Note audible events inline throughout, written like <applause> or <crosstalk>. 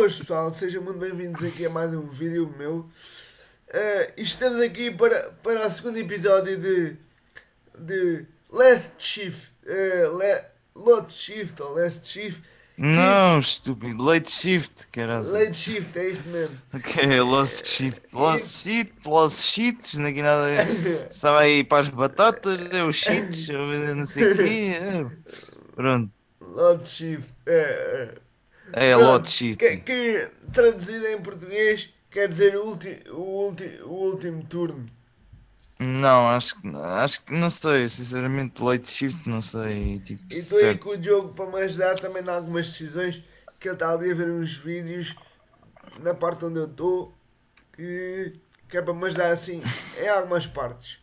Boas pessoal, sejam muito bem-vindos aqui a mais um vídeo meu. Uh, estamos aqui para, para o segundo episódio de, de Last Shift, uh, Le, Lot Shift ou Last Shift. Não, estúpido, Late Shift, caralho. Late Shift, é isso mesmo. <laughs> Ok, Lost Shift, Lost Shift, Lost Sheets, não aqui nada. <laughs> Estava aí para as batatas, os cheats, <laughs> não sei o quê. é. Pronto, Lot Shift. É, é Pronto, Lot Shift. Que, que traduzido em português quer dizer o, ulti, o, ulti, o último turno. Não, acho que acho que não sei, sinceramente, Late Shift, não sei. Tipo, E estou aí com o Diogo para me ajudar também em algumas decisões que ele está ali a ver uns vídeos na parte onde eu estou que, que é para me ajudar assim em algumas partes.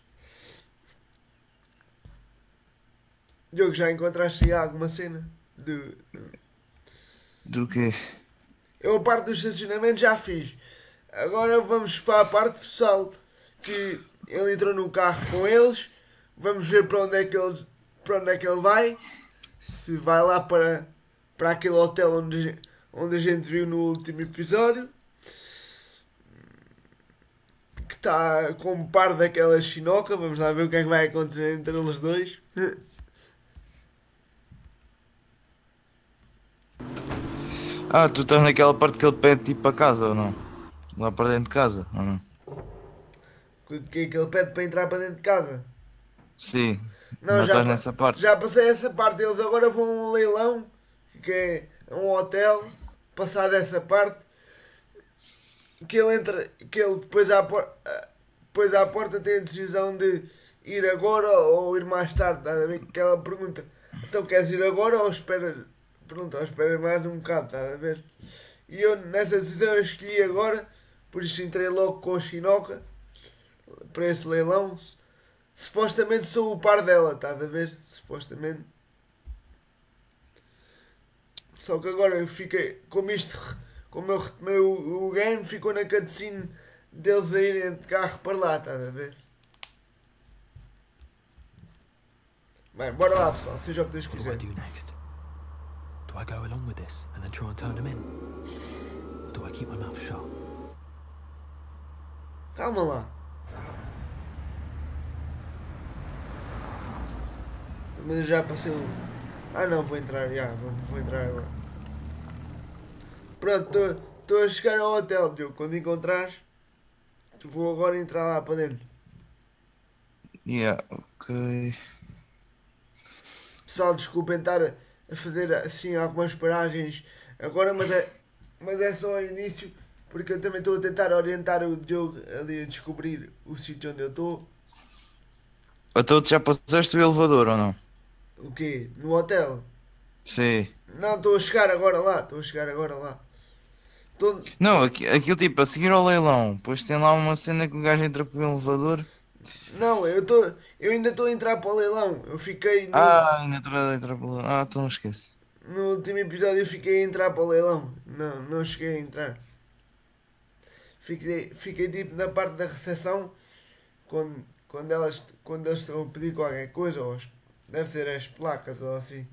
Diogo, já encontraste aí alguma cena? De... Do quê? Eu a parte do estacionamento já fiz. Agora vamos para a parte pessoal que ele entrou no carro com eles. Vamos ver para onde é que ele, para onde é que ele vai. Se vai lá para, para aquele hotel onde, onde a gente viu no último episódio. Que está com um par daquela chinoca. Vamos lá ver o que é que vai acontecer entre eles dois. <laughs> Ah, tu estás naquela parte que ele pede tipo para casa ou não? Lá para dentro de casa, ou não? Que é que ele pede para entrar para dentro de casa? Sim, Não, não, já estás nessa parte. Já passei essa parte, eles agora vão a um leilão, que é um hotel, passar dessa parte, que ele entra, que ele depois à, por- depois à porta tem a decisão de ir agora ou ir mais tarde, estás a ver? Que ela pergunta, então queres ir agora ou espera, pronto, ou espera mais um bocado, estás a ver? E eu nessa decisão eu escolhi agora, por isso entrei logo com a chinoca para esse leilão. Supostamente sou o par dela, estás a ver? Supostamente. Só que agora eu fiquei. Como isto. Como eu retomei o, o game, ficou na cutscene deles a irem de carro para lá, estás a ver? Bem, bora lá pessoal, seja o que Deus quiser. I go along with this and then try and turn them in? Or do I keep my mouth shut? Calma lá. Mas eu já passei o. Ah não, vou entrar, já, vou, vou entrar agora. Pronto, estou a chegar ao hotel, Diogo. Quando encontrares, tu vou agora entrar lá para dentro. Yeah, ok. Pessoal, desculpem estar a- a fazer assim algumas paragens agora, mas é, mas é só o início, porque eu também estou a tentar orientar o Diogo ali a descobrir o sítio onde eu estou. Então tu já passaste o elevador ou não? O quê? No hotel? Sim. Não, estou a chegar agora lá, estou a chegar agora lá. Tô... Não, aqui- aquilo tipo, a seguir ao leilão, depois tem lá uma cena que o gajo entra pelo elevador. Não, eu, tô... eu ainda estou a entrar para o leilão. Eu fiquei no... Ah, ainda entra, entra pelo. Ah, então não esquece. no último episódio eu fiquei a entrar para o leilão. Não, não cheguei a entrar. Fiquei, fiquei tipo na parte da recepção quando, quando, elas, quando eles estão a pedir qualquer coisa, ou as- deve ser as placas ou assim.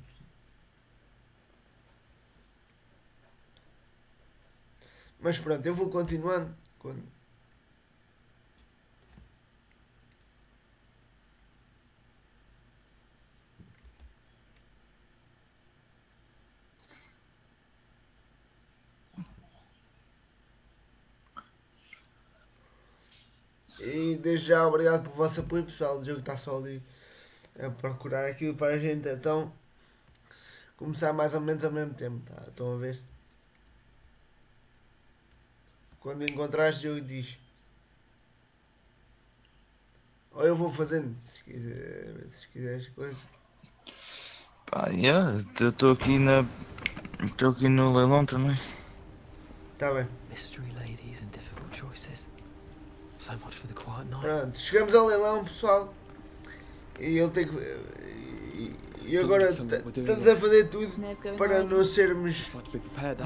Mas pronto, eu vou continuando. Quando... E desde já obrigado pelo vosso apoio pessoal. O jogo está só ali a procurar aquilo para a gente então começar mais ou menos ao mesmo tempo. Tá? Estão a ver? Quando encontrares o jogo diz. Ou eu vou fazendo se, quiser, se quiseres coisa. Pá, yeah, eu estou aqui na. Estou aqui no leilão também. Está bem. Mystery ladies and Pronto, chegamos ao leilão pessoal. E ele tem que. E, e agora t- estamos a fazer tudo going para não sermos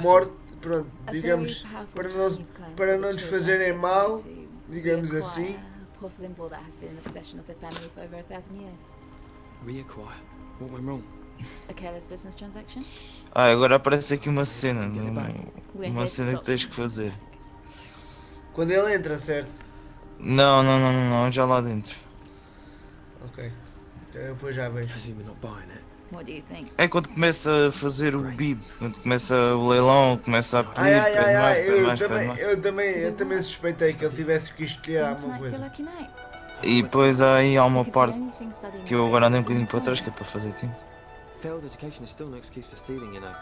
mortos. Pronto, digamos. para não- para não nos fazerem mal, digamos assim. a porcelain ball that has been in the possession of their family for over a thousand years. Reacquire. What went wrong? A careless business transaction? Ah, agora aparece aqui uma cena. Uma, uma cena que tens que fazer. Quando ele entra, certo? Não, não, não, não, não, já lá dentro. Ok. Então eu depois já vejo. É quando começa a fazer o bid, quando começa o leilão, começa a pedir, Ai, ai, pede ai, mais, eu mais, pede também, mais. eu também, eu também suspeitei que ele tivesse que escolher alguma coisa. E depois aí há uma parte que eu agora andei um bocadinho para trás que é para fazer tempo. Failed education is still no excuse for stealing, you know.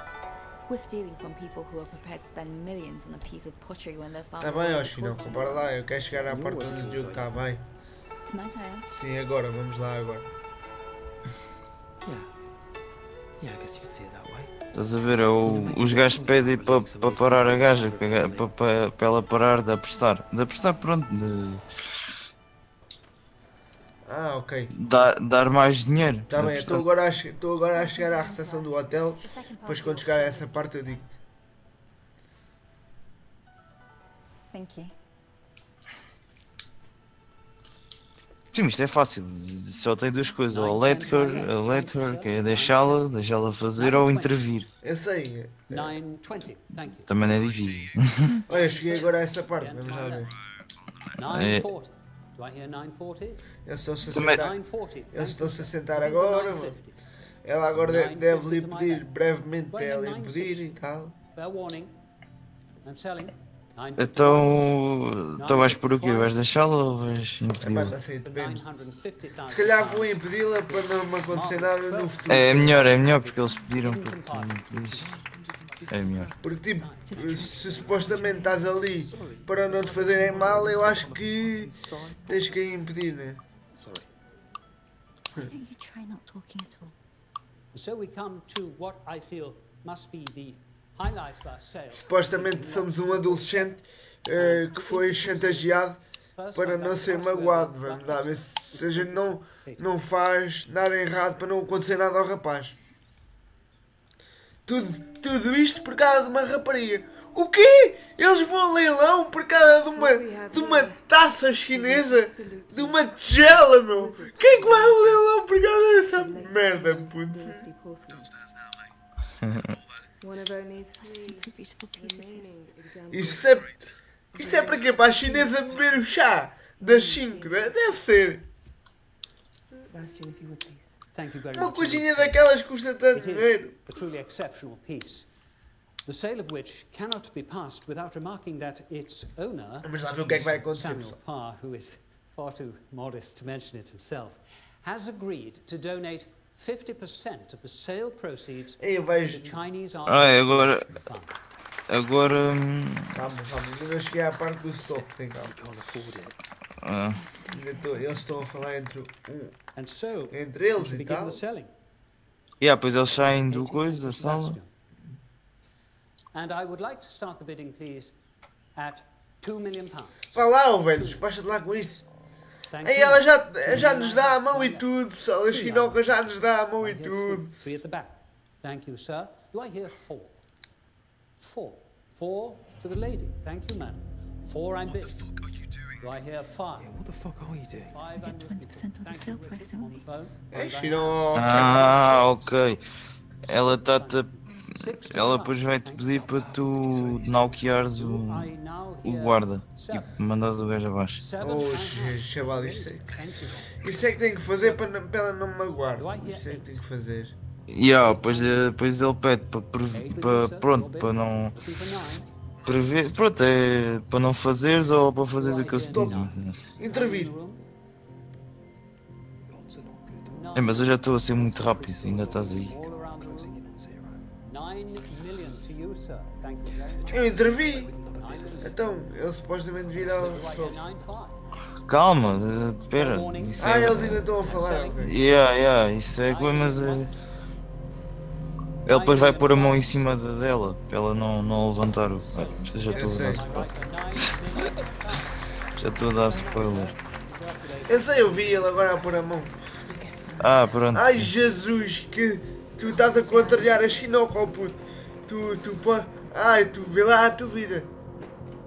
We're stealing from people who are prepared to spend millions on a piece of pottery when their father Tá bem, already Oshi, não, caused them. compara lá, eu quero chegar à parte onde o jogo está bem. Tonight I am. Sim, agora, vamos lá agora. Yeah. Yeah, I guess you could see it that way. Estás a ver? é o- os gajos pedem para para parar a gaja, para, para, para ela parar de aprestar. De aprestar, pronto, de Ah, ok. dar, dar mais dinheiro. Está bem, estou agora, a estou agora a chegar à recepção do hotel. Part Depois quando chegar a essa parte eu digo-te. Thank you. Sim, isto é fácil, só tem duas coisas, ou let her, a let her, que é deixá-la, deixá-la fazer, ou intervir. Eu sei. 920, thank you. Também não é difícil. Olha, cheguei agora a essa parte, vamos lá ver. 940. Do I hear 940? Eles estão-se a sentar, 940. eles thank you. estão-se a sentar agora. mano. 950. Ela agora de- deve lhe pedir brevemente para ela lhe pedir e tal. Fair warning. I'm selling. 950. Então, então vais por o quê? Vais deixá-la ou vais impedi-la? não sei, depende. 950,000 Se calhar vou impedi-la para não me acontecer nada no futuro. É, melhor, é melhor porque eles pediram para tu impedires. É melhor. Porque tipo, se supostamente estás ali para não te fazerem mal, eu acho que tens que impedir, né? Sorry. Why don't you try not talking at all? So we come to what I feel must be the highlight of our sale. Supostamente somos um adolescente eh, que foi chantageado para não ser magoado. whether Vamos lá ver se se a gente não, não faz nada errado para não acontecer nada ao rapaz. Tudo, tudo isto por causa de uma rapariga. O quê? Eles vão a leilão por causa de uma, de uma taça chinesa? De uma tigela, meu? Quem é que vai ao leilão por causa dessa merda, puto? <laughs> Isso é, isso é para quê? Para a chinesa beber o chá das 5, né? Deve ser. Sebastian, if you would please. Thank you very Uma much. coisinha daquelas custa tanto It is dinheiro. a truly exceptional piece, the sale of which cannot be passed without remarking that its owner, Vamos lá ver o que é que vai acontecer, Samuel. Parr, who is far too modest to mention it himself, has agreed to donate 50% of the sale proceeds to the Chinese Ah, é agora, Fund. agora, hum, Calma, calma, ainda não cheguei à parte do stop, tem calma. You can't afford it. Ah, estou- eles estão a falar entre, um, And so, entre eles e begin tal. the selling. yeah, pois eles saem do coisa, da sala. And I would like to start the bidding, please, at 2 million pounds. Vá lá, velho, despacha-te lá com isso. Thank Aí you. ela já, já nos dá a mão e tudo, pessoal. A chinoca já nos dá a mão e tudo. three, at the back. Thank you, sir. Do I hear four? Four. Four to the lady. Thank you, madam. Four I'm bidding. Do I hear five? Yeah, what the fuck are you doing? Five get I'm 20% of the sale you, price, don't we? Ah, ok. Ela to Ela depois vai-te pedir you. para tu nauqueares o, o guarda. Tipo, mandares o gajo abaixo. Seven Oh, chaval, isto é, isto é que tem que fazer para, ela não me magoar. Isto é que tem que fazer. E ah, depois, eh, depois ele pede para, para pronto, para não. Prever, pronto, é para não fazeres ou para fazeres o que eles te dizem. mas assim. Intervir. É, mas eu já estou a ser muito rápido, ainda estás aí. Eu intervi. Então, ele supostamente devia dar o stop. Calma, eh, espera. Isso Ah, é. eles ainda estão a falar, ok. Yeah, yeah, isso é coisa, mas é. Ele depois vai pôr a mão em cima de- dela, para ela não, não levantar o. Já estou a dar spoiler. <laughs> Já estou a dar spoiler. Eu sei, eu vi ele agora a pôr a mão. Ah, pronto. Ai Jesus, que tu estás a contrariar a chinoca, oh puto. Tu, tu, pô. Ai, tu vê lá a tua vida.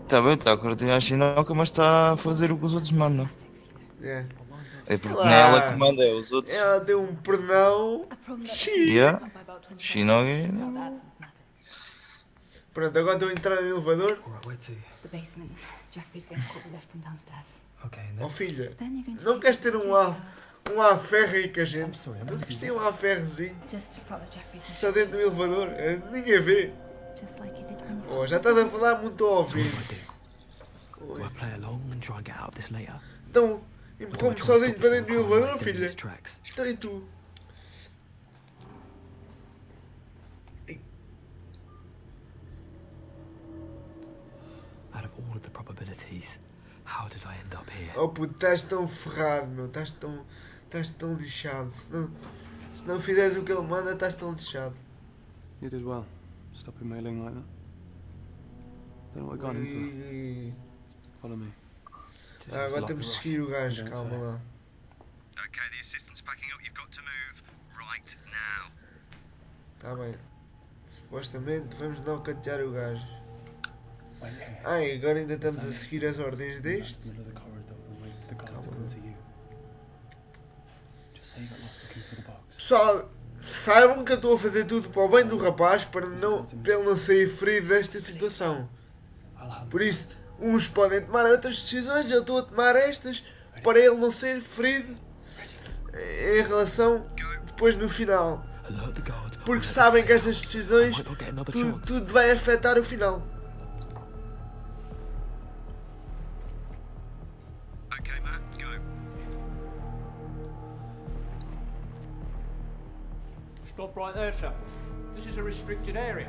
Está bem, está a cortar a chinoca, mas está a fazer o que os outros mandam. É. É porque nem ela comanda, é os outros. Ela deu um pernão. Yeah. by about 20 Shinogi. Pronto, agora estou a entrar no elevador. Oh filha, não queres ter um out. um lá ferro aí com a gente? Não queres ter um lá ferrozinho? Só dentro do elevador? É, Ninguém vê. Just like you did when you Oh, já estás a falar muito ao ouvido. I do? Do I play along and try and get out of this later? Então, I empurrou-me try and sozinho stop para dentro from crime elevador, filha. these tracks? Então e tu? Out of all of the probabilities, how did I end up here? Oh puto, estás tão ferrado, meu. Estás tão, estás tão lixado. Se não, se não fizeres o que ele manda, estás tão lixado. You did well. Stopping mailing like that. Don't know what got into it. E- Follow me. Ah, agora temos de seguir o gajo, calma lá. Okay, the assistant's backing up. You've got to move right now. Tá bem. Supostamente vamos nocautear o gajo. E agora ainda estamos a seguir as ordens deste. Middle of the corridor and wait for the guard to come to you. Just say you got lost looking for the box. Pessoal, saibam que eu estou a fazer tudo para o bem do rapaz para, não, para ele não sair ferido desta situação. Por isso, uns podem tomar outras decisões, eu estou a tomar estas para ele não ser ferido em relação depois no final. Porque sabem que estas decisões tudo, tudo vai afetar o final. Stop right there, sir. This is a restricted area.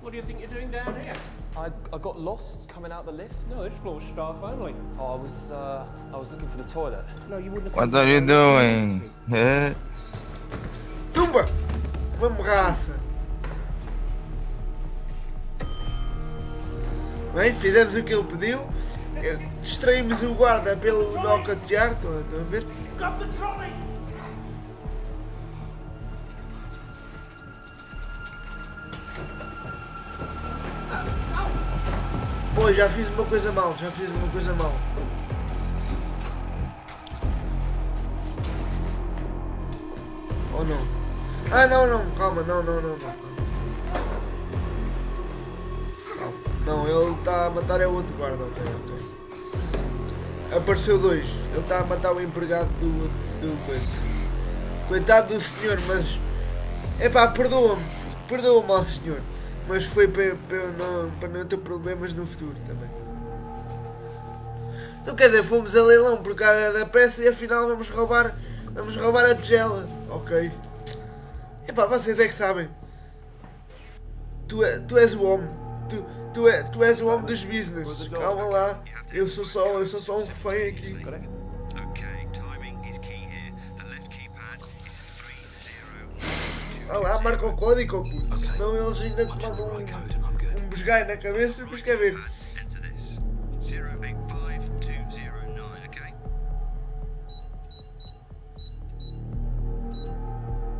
What do you think you're doing down here? I, I got lost coming out the lift. No, this floor's staff only. Oh, I was uh, I was looking for the toilet. No, you wouldn't have What are you doing? Tumba! Vamos raça! Bem, fizemos o que ele pediu. Eh, Distraímos o guarda pelo nocautear, estão a estão a ver? Grab the trolley! Pô, já fiz uma coisa mal, já fiz uma coisa mal. Ou não? Ah, não, não, calma, não, não, não, não. Não, ele está a matar é outro guarda, ok, ok. Apareceu dois. Ele está a matar o empregado do, do coisa. Coitado do senhor, mas. Epá, perdoa-me. Perdoa-me ao senhor. Mas foi para, para, não, para não ter problemas no futuro também. Então quer dizer, fomos a leilão por causa da peça e afinal vamos roubar. Vamos roubar a tigela. Ok. Epá, vocês é que sabem. Tu, é, tu és o homem. Tu, tu, é, tu és o homem dos business. Calma lá. Eu sou só, eu sou só um refém aqui. Ah lá, marca o código, puto. Senão eles ainda tomavam right um, um besgai na cabeça e depois quer ver. Enter this. 085209, okay?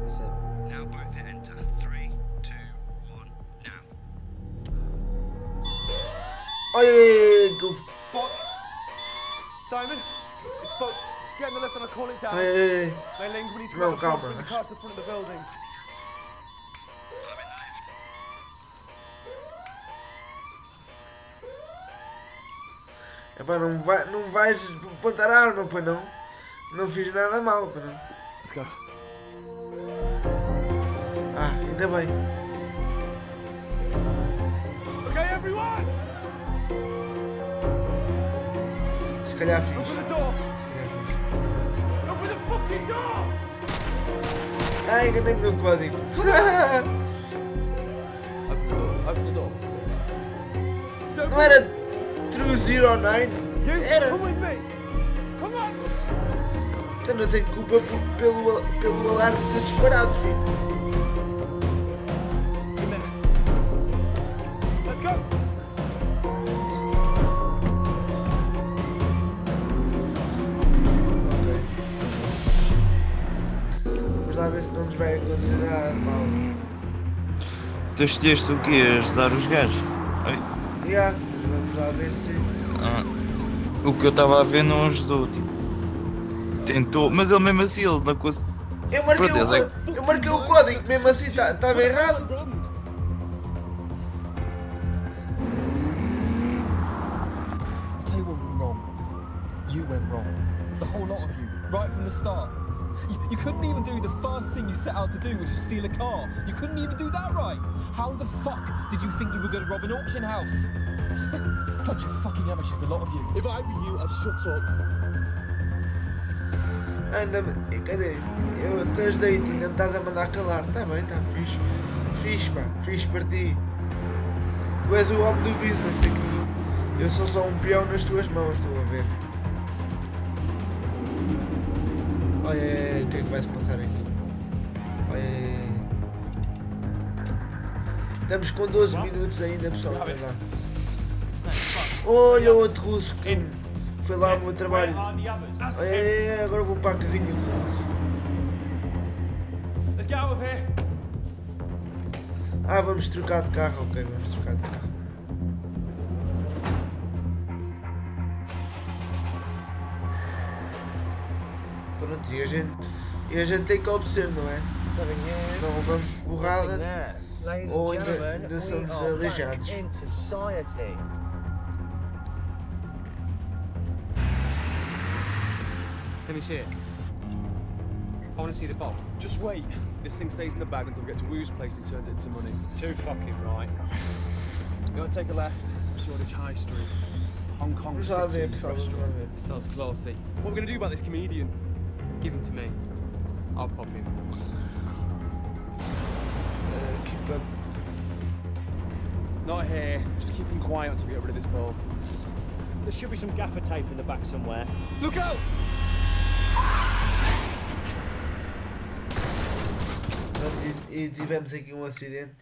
That's it. Now both hit enter. Three, two, one, now. Olha, que Fuck! Simon, it's fucked. Get in the lift and I'll call it down. Ai, ai, ai. Mailing, we need to No, go to the front, the car to the front of the building. Epá, não, vai, não vais apontar a arma, pois não? Não fiz nada mal, pois não? Let's go. Ah, ainda bem. Okay, everyone! Se calhar fiz. Open the door! Open the fucking door! fiz. Ah, enganei-me no código. <laughs> Não era 309? You, Era. come with me! Come on! Então não tenho culpa por- pelo, pelo alarme ter disparado, filho. Se não nos vai acontecer nada mal. Tu escolheste o quê? Ajudar os gajos? Ai, Yeah, ah. O que eu estava a ver não ajudou, tipo. tentou, mas ele mesmo assim, ele não conseguiu. Eu marquei, Pronto, o, é- eu marquei o código, mesmo assim estava errado. I'll tell you what went wrong. You went wrong. The whole lot of you, right from the start. You, you couldn't even do the first thing you set out to do, which was steal a car. You couldn't even do that right. How the fuck did you think you were going to rob an auction house? <laughs> Bunch of fucking amateurs, the lot of you. If I were you, I'd shut up. Anda, cadê? Eu te ajudei, ainda me estás a mandar calar. Está bem, está fixe. Fixe, pá, fixe para ti. Tu és o homem do business aqui. Eu sou só um peão nas tuas mãos, estou a ver. Olha, o que é que vai se passar aqui? Olha. Estamos com 12 minutos ainda, pessoal. Vai lá. Olha o outro russo que foi lá ao meu trabalho. É, agora vou para a carrinha do russo. Let's get out of here. Ah, vamos trocar de carro, ok, vamos trocar de carro. Pronto, e a gente, e a gente tem que obedecer, não é? Senão levamos porrada ou ainda, ainda somos aleijados. Let me see it. I want to see the bolt. Just wait. This thing stays in the bag until we get to Wu's place and he turns it into money. Too fucking right. You gotta take a left. It's Shoreditch High Street. Hong Kong City pessoal, vamos. Sounds classy. What are we gonna do about this comedian? Give him to me. I'll pop him. Uh, keep up. Not here. Just keep him quiet until we get rid of this ball. There should be some gaffer tape in the back somewhere. Look out! E, tivemos aqui um acidente.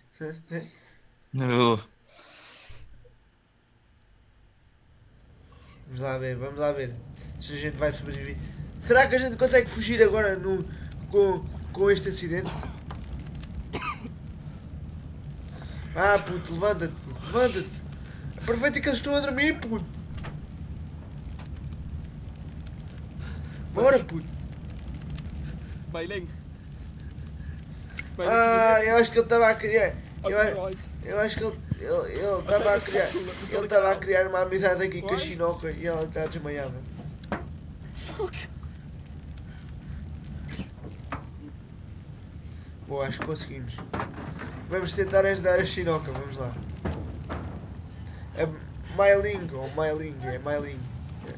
Vamos lá ver, vamos lá ver se a gente vai sobreviver. Será que a gente consegue fugir agora no, com, com este acidente? Ah, puto, levanta-te, levanta-te. Aproveita que eles estão a dormir, puto. Bora, puto. Mei Ah, eu acho que ele estava a criar. Eu, eu acho que ele estava a criar. Ele estava a criar uma amizade aqui com a Chinoca e ela está desmaiada. Boa, acho que conseguimos. Vamos tentar ajudar a Chinoca, vamos lá. É Mailing, ou Mailing, é Mailing. É.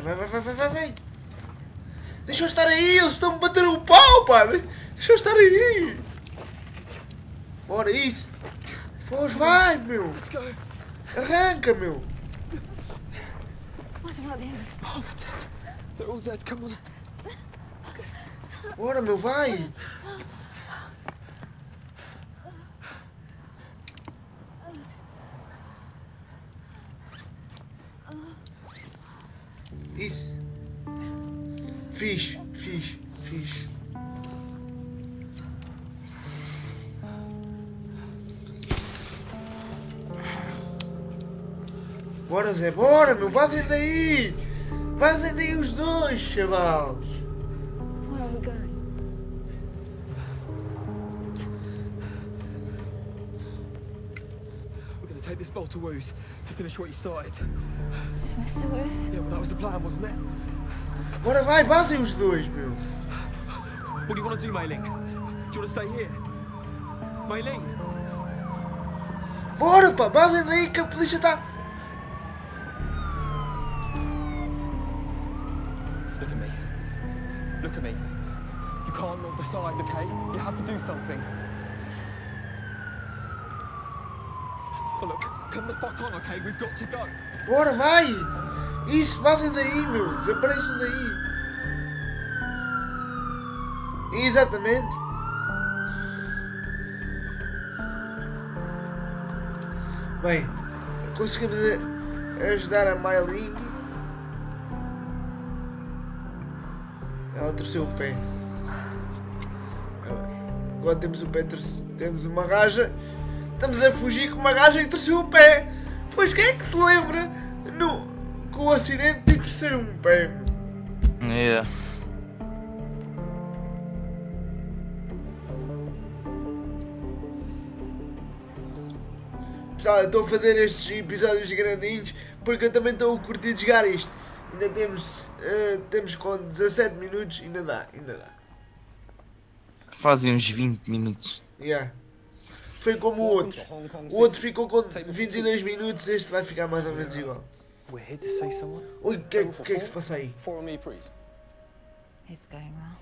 Vai, vai, vai, vai, vai, vai. Deixa eu estar aí, eles estão me bater o pau, pá. Deixa eu estar aí. Bora, isso. Foz, vai, meu. Arranca, meu. What about the Fixe, fixe, fixe. Bora, Zé, bora, meu, vazem daí! Vazem daí os dois, chavalos! Where are we going? We're gonna take this bowl to Wu's to finish what you started. To Mr. Worth? Yeah, well, that was the plan, wasn't it? Bora, vai, vazem os dois, meu! What do you want to do, Mei Ling? Do you want to stay here? Mei Ling? Bora, pá, vazem daí que a polícia está... Look at me. Look at me. You can't not decide, okay? You have to do something. So look, come the fuck on, okay? We've got to go. Bora, vai! Isso, vazem daí, meu! Desapareçam daí! Exatamente! Bem, conseguimos ajudar a Mailing. Ela torceu o pé. Agora temos o pé temos uma gaja. Estamos a fugir com uma gaja que torceu o pé. Pois quem é que se lembra com o acidente de terceiro um pé? Yeah. Pessoal, eu estou a fazer estes episódios grandinhos porque eu também estou a curtir de jogar isto. Ainda temos, eh, temos com 17 minutos, ainda dá, ainda dá. Fazem uns 20 minutos. Yeah. Foi como o outro. O outro ficou com 22 minutos, este vai ficar mais ou menos igual. We're here to say someone. Ui, o que, é- que é que se passa aí? Follow me, please. It's going well.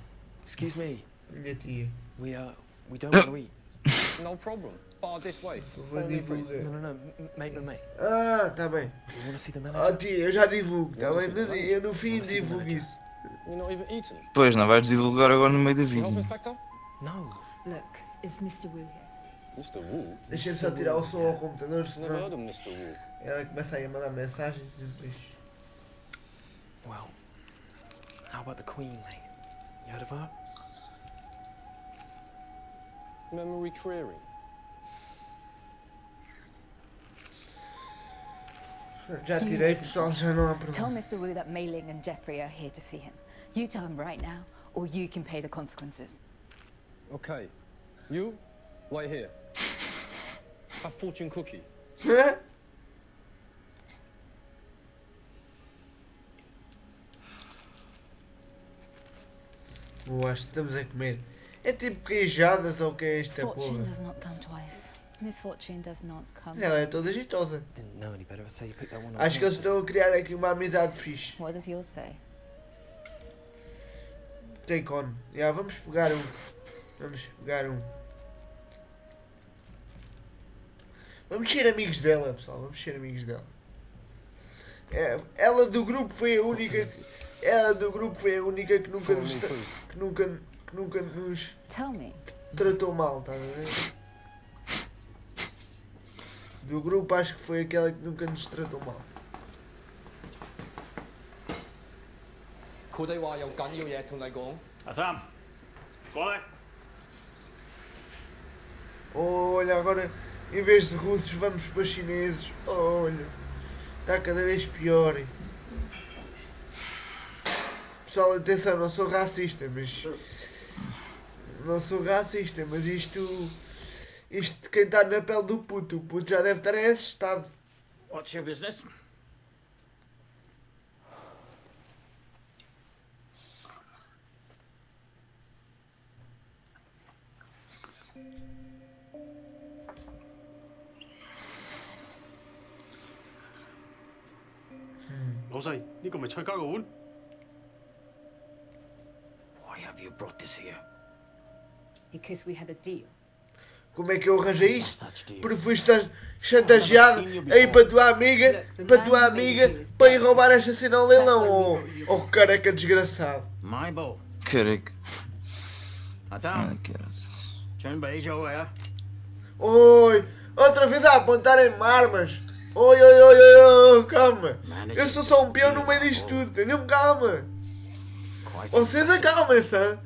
Excuse me. Minha tia. We uh, we don't want to eat. <coughs> No problem. Bar this way. Vou Follow me, please. divulgar. No, no, no, mate, mate, mate. Ah, tá bem. You want to see the Ah, manager? tia, eu já divulgo, tá bem? No- Eu no fim divulgo isso. You're not even eating. Pois, não vais divulgar agora no meio do vídeo. No. Look, is Mr. Wu here? Mr. Wu? Deixa-me só tirar o som ao computador, Never senão heard of Mr. Wu. ela começa aí a mandar mensagens e depois. Well, how about the Queen, mate? You heard of her? Memory query. Já tirei, pessoal, já não há Tell. Mr. Wu that Mei Ling and Jeffrey are here to see him. You tell him right now, or you can pay the consequences. Okay. You? Wait here. Have fortune cookie. Que estamos a comer. É tipo queijadas ou o que é esta Fortune porra? does not come twice. Misfortune does not come. Ela é toda jeitosa. Didn't know any better. I'd say you picked that one up. Acho que eles estão a criar aqui uma amizade fixe. What does yours say? Take on. Já, vamos pegar um. Vamos pegar um. Vamos ser amigos dela, pessoal. Vamos ser amigos dela. É, ela do grupo foi a única. que- Ela do grupo foi a única que nunca Follow nos, me, tra- please. que nunca, que nunca nos Tell me. tratou mal, estás a ver? Do grupo acho que foi aquela que nunca nos tratou mal. 佢哋话有紧要嘢同你讲。阿三，过嚟。 Olha, agora em vez de russos vamos para chineses. Olha, está cada vez pior. Pessoal, atenção, não sou racista, mas. Não sou racista, mas isto. Isto quem está na pele do puto. O puto já deve estar assustado. What's your business? 老细，呢个咪蔡家嘅碗。 Why have you brought this here? Because we had a deal. Como é que eu arranjei isto? Such deal. Porque fui estar chantageado aí para a tua amiga, para a tua amiga, para ir roubar esta cena ao leilão. Oh, oh careca desgraçado. My bow. Caraca. Então, Ah, caras. 准备做嘢啊！ Oi, outra vez a apontarem-me armas. Oi, oi, oi, oi, oi, calma. Eu sou só um peão no meio disto tudo, tenham calma. Vocês acalmem-se?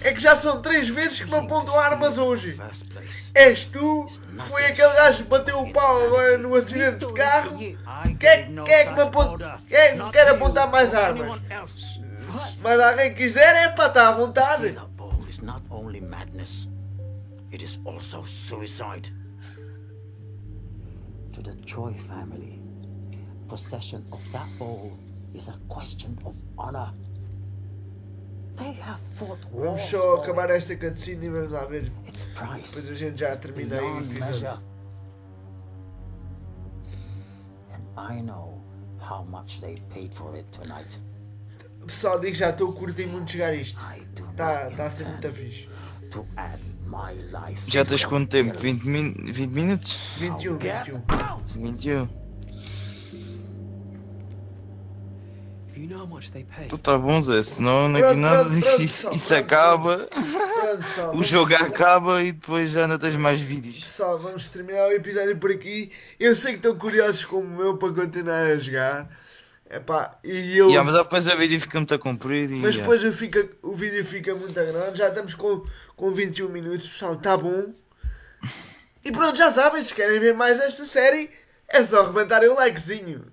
É que já são três vezes que me apontam armas hoje. És tu? Foi aquele gajo que bateu o pau agora no acidente de carro? Quem é, quem é que me aponta? Quem é que me quer apontar mais armas? Mas alguém quiser é para estar à vontade. It is also suicide. To the Choi family, possession of that bow is a question of honor. They have fought Vamos wars só for acabar it. esta cutscene e vamos lá ver. Its price Depois a gente já termina aí. And I know how much they paid for it tonight. Pessoal, digo já, estou a curtir muito jogar isto. Está tá a ser muito fixe. to add. Já tens quanto tempo? bill. 20, min 20 minutos? 21, Get 21. out! 21. If you know how much they pay, Tu tá bom, Zé, senão não Pronto, nada pronto, pronto, isso, isso acaba, o jogo acaba e depois já não tens mais vídeos. Pessoal, vamos terminar o episódio por aqui. Eu sei que estão curiosos como eu para continuar a jogar. Epá, e eu. Yeah, mas depois o vídeo fica muito comprido e. Mas yeah. depois eu fica, o vídeo fica muito grande. Já estamos com, com 21 minutos, pessoal. Está bom. E pronto, já sabem, se querem ver mais desta série, É só arrebentarem o likezinho.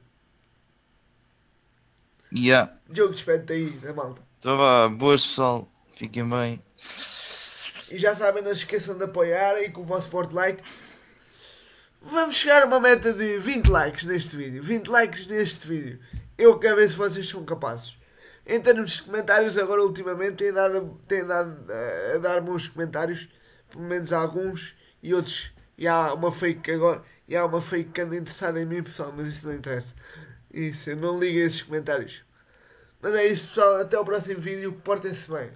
Yeah. Diogo, despede-te aí, da malta. Então vá, boas pessoal. Fiquem bem. E já sabem, não se esqueçam de apoiar e com o vosso forte like. Vamos chegar a uma meta de 20 likes neste vídeo. 20 likes neste vídeo. Eu quero ver se vocês são capazes entra nos comentários agora ultimamente, tem dado, tem dado a, a dar bons comentários, pelo menos alguns, e outros, e há uma fake agora, e há uma fake que anda interessada em mim pessoal, mas isso não interessa. Isso, eu não ligo a esses comentários. Mas é isso pessoal, até o próximo vídeo, portem-se bem.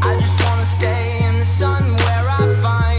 I just wanna stay in the sun where I find